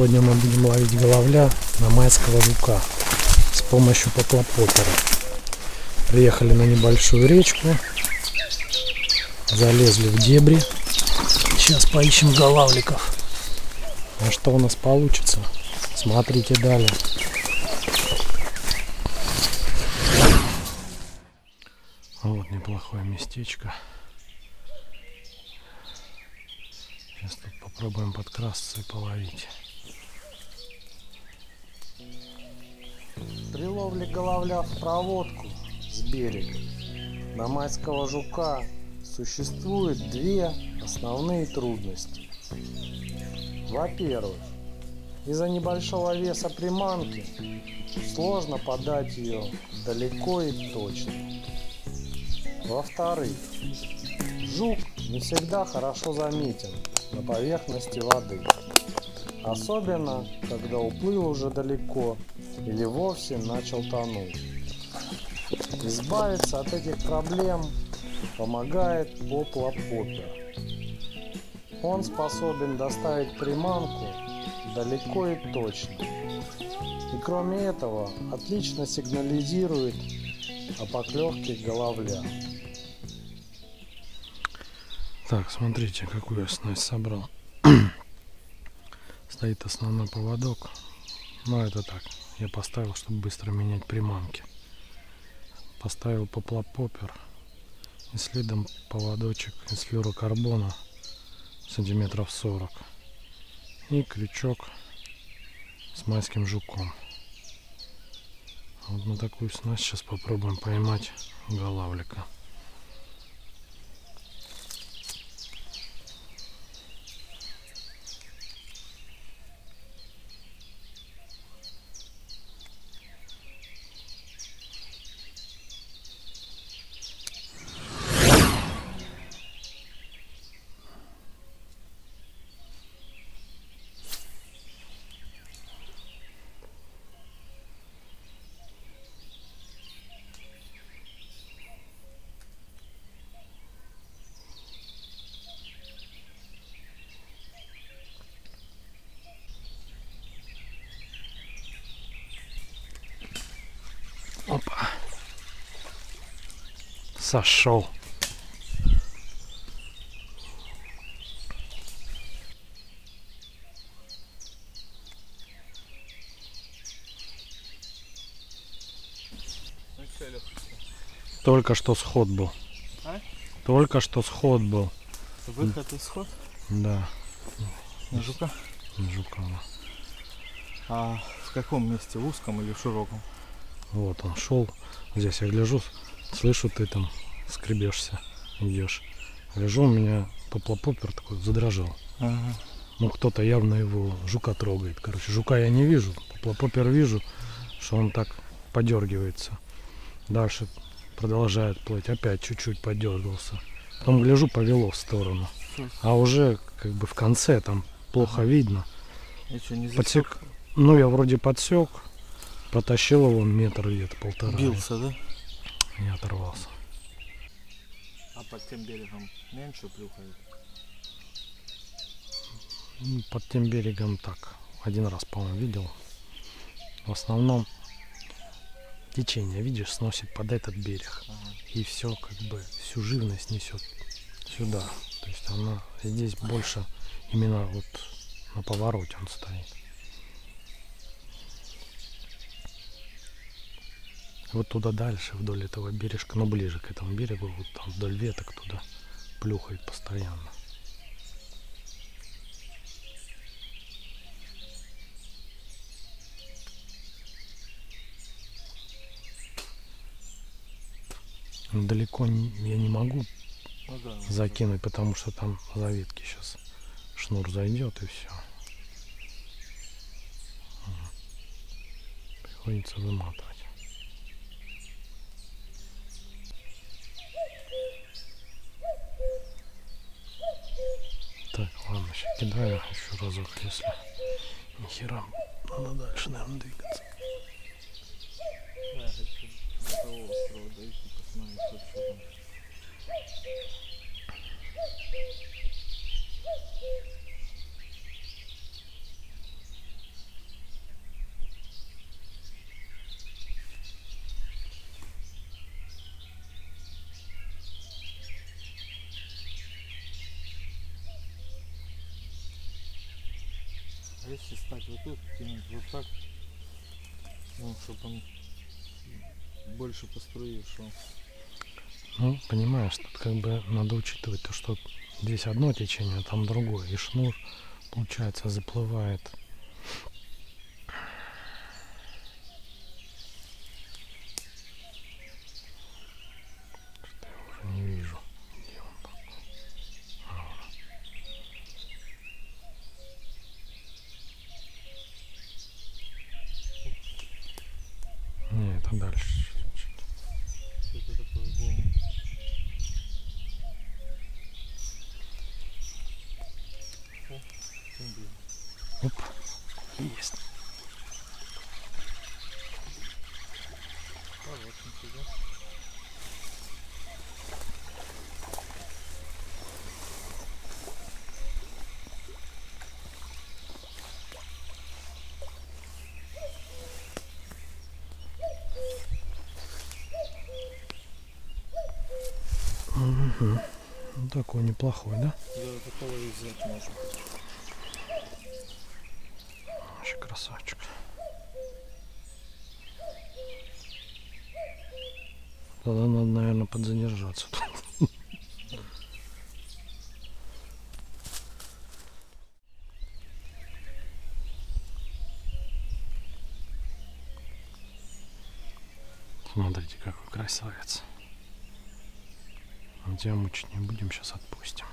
Сегодня мы будем ловить головля на майского жука с помощью поплопопера. Приехали на небольшую речку, залезли в дебри. Сейчас поищем головликов. А что у нас получится? Смотрите далее. Вот неплохое местечко. Сейчас тут попробуем подкрасться и половить. При ловле головля в проводку с берега на майского жука существует две основные трудности. Во-первых, из-за небольшого веса приманки сложно подать ее далеко и точно. Во-вторых, жук не всегда хорошо заметен на поверхности воды. Особенно, когда уплыл уже далеко или вовсе начал тонуть. Избавиться от этих проблем помогает поплопопер. Он способен доставить приманку далеко и точно. И кроме этого отлично сигнализирует о поклевке головля. Так, смотрите, какую я снасть собрал. Стоит основной поводок. Но это так. Я поставил, чтобы быстро менять приманки. Поставил поплопопер. И следом поводочек из флюрокарбона сантиметров 40. И крючок с майским жуком. Вот на такую снасть сейчас попробуем поймать голавлика. Опа. Сошел. Только что сход был. А? Только что сход был. Выход исход Да, на жука. жука. А в каком месте? В узком или в широком? Вот он шел. Здесь я гляжу, слышу, ты там скребешься, идешь. Гляжу, у меня поплопопер такой задрожал. Ага. Ну, кто-то явно его жука трогает. Короче, жука я не вижу. Поплопопер вижу, что он так подергивается. Дальше продолжает плыть. Опять чуть-чуть подергался. Потом гляжу, повело в сторону. А уже как бы в конце там плохо видно. Я что, не засек? Подсек. Ну, я вроде подсек. Протащил его метр где-то полтора. Бился, да? И оторвался. А под тем берегом меньше плюхает? Ну, Под тем берегом так. Один раз, по-моему, видел. В основном течение, видишь, сносит под этот берег. Ага. И все, как бы, всю живность несет сюда. То есть она здесь больше именно вот на повороте он стоит. Вот туда дальше, вдоль этого бережка, ну ближе к этому берегу, вот там вдоль веток туда плюхает постоянно. Но далеко я не могу Ну да. закинуть, потому что там за ветки сейчас шнур зайдет и все. Приходится выматывать. Так, ладно, сейчас кидаю еще разок, если нихера надо дальше, наверное, двигаться. Да, я Если стать вот тут, вот так, ну, чтобы он больше по струе шел. Ну, понимаешь, тут как бы надо учитывать то, что здесь одно течение, а там другое. И шнур, получается, заплывает. Что-то я уже не вижу, где он там. А, вот. Не, это дальше. чуть-чуть. Что это такое волны? О, тем более. Оп, есть. А нифига. Мгм. Ну, такой неплохой, да? Да, такого и взять можно. Вообще красавчик. Тогда надо, наверное, подзадержаться. Смотрите, какой красавец. Мы тебя мучить не будем, сейчас отпустим.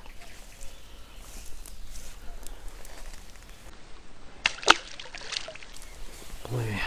Плыви.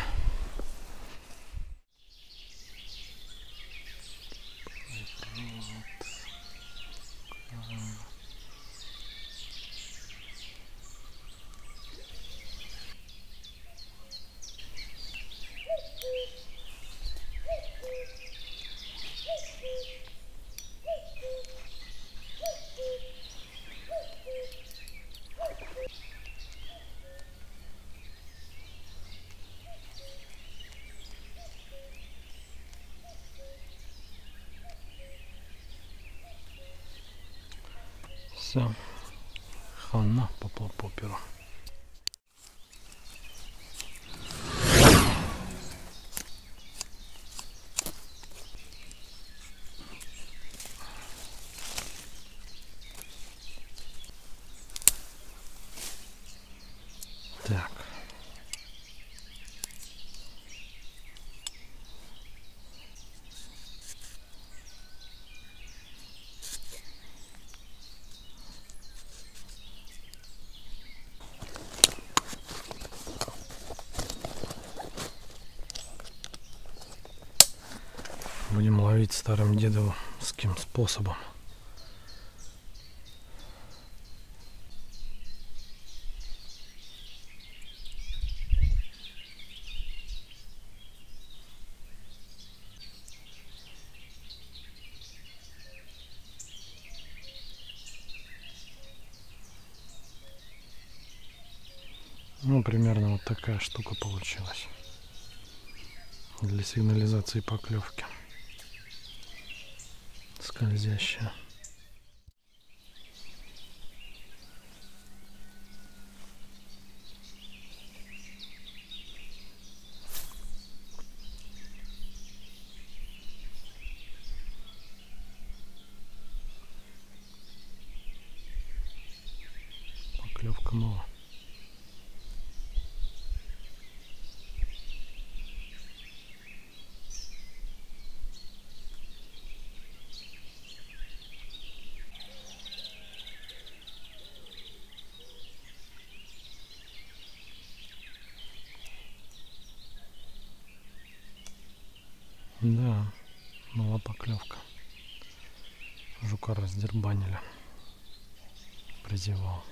Все. Хана попла поперу. Так. Ловить старым дедовским способом. Ну, примерно вот такая штука получилась для сигнализации поклевки. Скользящая. Поклевка мало. Да, была поклевка. Жука раздербанили. Призевал.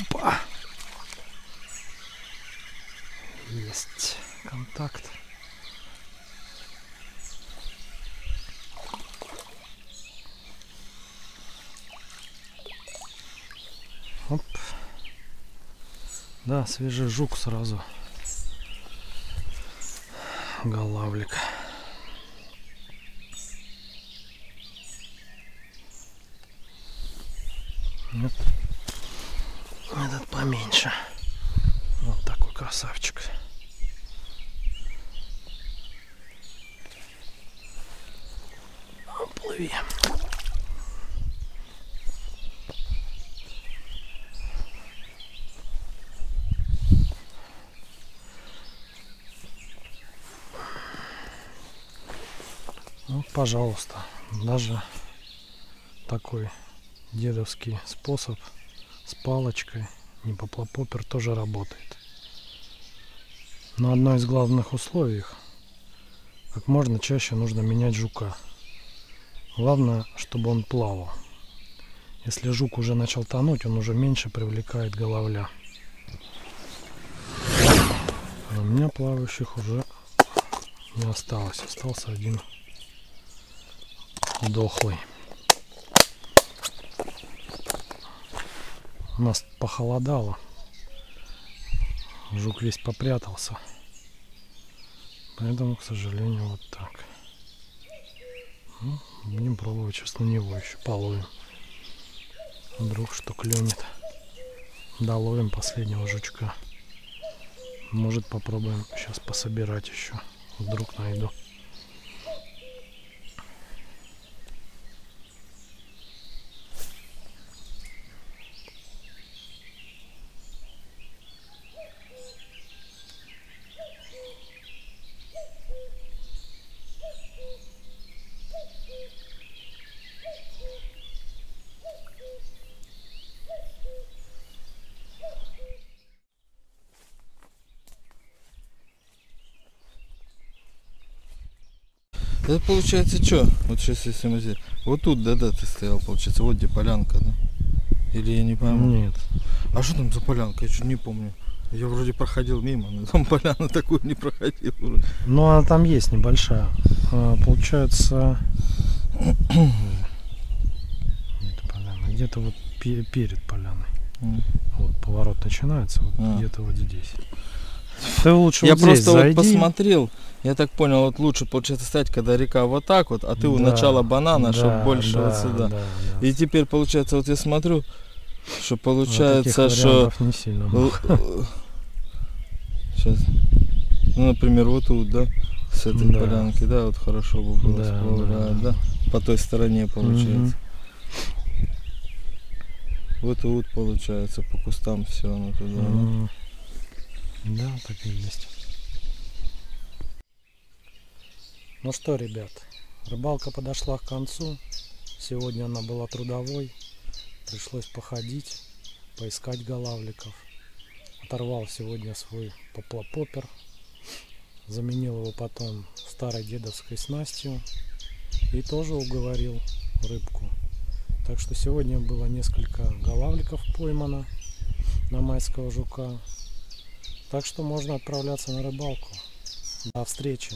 Опа. Есть контакт. Оп. Да, свежий жук сразу. Голавлик. Нет. Поменьше. Вот такой красавчик. Плыви. Вот, пожалуйста, даже такой дедовский способ с палочкой не поплопопер тоже работает. Но одно из главных условий как можно чаще нужно менять жука. Главное, чтобы он плавал. Если жук уже начал тонуть, он уже меньше привлекает головля. А у меня плавающих уже не осталось. Остался один дохлый. У нас похолодало. Жук весь попрятался. Поэтому, к сожалению, вот так. Ну, будем пробовать сейчас на него еще половим. Вдруг что клюнет. Доловим последнего жучка. Может попробуем сейчас пособирать еще. Вдруг найду. Это получается что? Вот сейчас если мы здесь... Вот тут, да-да, ты стоял, получается. Вот где полянка, да? Или я не пойму. Нет. А что там за полянка? Я что не помню. Я вроде проходил мимо, но там поляна такую не проходил. Ну, она там есть небольшая. А, Получается... Нет, поляна. Где-то вот пе- перед поляной. М. Вот поворот начинается, вот А. где-то вот здесь. Ты лучше Я вот здесь просто вот зайди. посмотрел, я так понял, вот лучше получается стать, когда река вот так вот, а ты у Да, начала банана, чтобы да, больше да, вот сюда. да, да. И теперь получается, вот я смотрю, что Вот получается, таких что не сильно. Сейчас. Ну, например, вот тут, да, с этой Да. полянки, да, вот хорошо бы было Да, сплавлять, да. да. По той стороне получается. Мгм. Вот тут получается, по кустам все оно туда. да. Да, так и есть. Ну что, ребят, рыбалка подошла к концу. Сегодня она была трудовой. Пришлось походить, поискать голавликов. Оторвал сегодня свой поплопопер. Заменил его потом старой дедовской снастью. И тоже уговорил рыбку. Так что сегодня было несколько голавликов поймано на майского жука. Так что можно отправляться на рыбалку. До встречи.